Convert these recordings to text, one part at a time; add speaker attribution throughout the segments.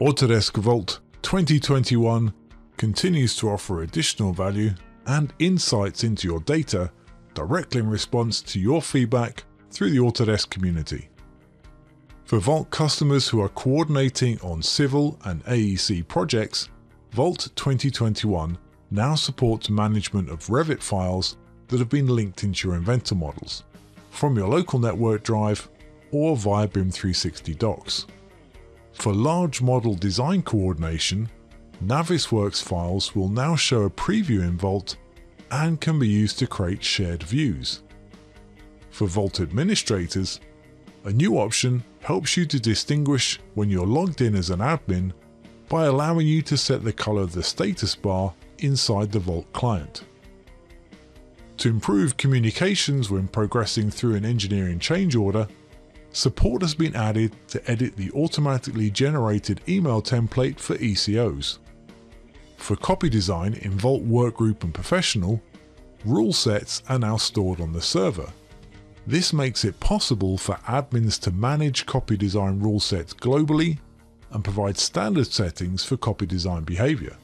Speaker 1: Autodesk Vault 2021 continues to offer additional value and insights into your data directly in response to your feedback through the Autodesk community. For Vault customers who are coordinating on civil and AEC projects, Vault 2021 now supports management of Revit files that have been linked into your Inventor models from your local network drive or via BIM 360 docs. For large model design coordination, Navisworks files will now show a preview in Vault and can be used to create shared views. For Vault administrators, a new option helps you to distinguish when you're logged in as an admin by allowing you to set the color of the status bar inside the Vault client. To improve communications when progressing through an engineering change order, support has been added to edit the automatically generated email template for ECOs. For copy design in Vault Workgroup and Professional, rule sets are now stored on the server. This makes it possible for admins to manage copy design rule sets globally and provide standard settings for copy design behavior.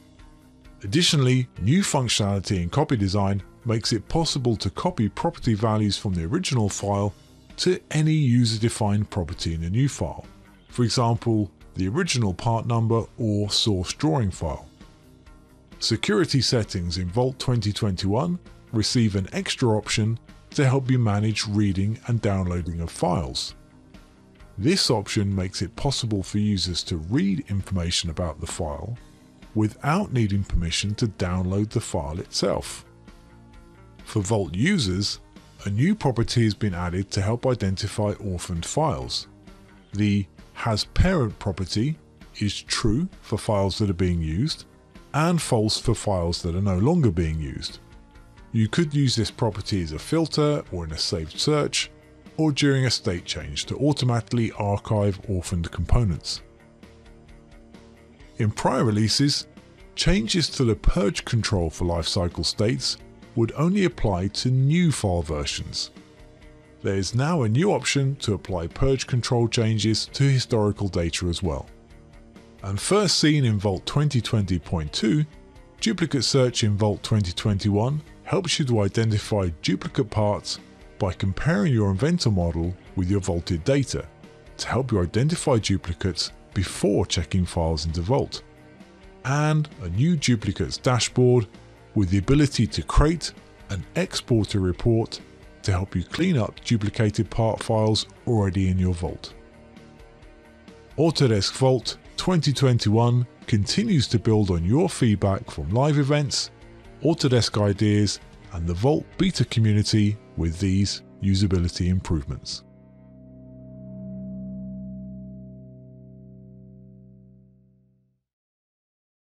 Speaker 1: Additionally, new functionality in copy design makes it possible to copy property values from the original file to any user-defined property in a new file. For example, the original part number or source drawing file. Security settings in Vault 2021 receive an extra option to help you manage reading and downloading of files. This option makes it possible for users to read information about the file without needing permission to download the file itself. For Vault users, a new property has been added to help identify orphaned files. The has parent property is true for files that are being used and false for files that are no longer being used. You could use this property as a filter or in a saved search, or during a state change to automatically archive orphaned components. In prior releases, changes to the purge control for lifecycle states would only apply to new file versions. There is now a new option to apply purge control changes to historical data as well and first seen in Vault 2020.2, Duplicate Search in Vault 2021 helps you to identify duplicate parts by comparing your Inventor model with your vaulted data to help you identify duplicates before checking files into Vault. And a new duplicates dashboard with the ability to create and export a report to help you clean up duplicated part files already in your Vault. Autodesk Vault 2021 continues to build on your feedback from live events, Autodesk ideas, and the Vault beta community with these usability improvements.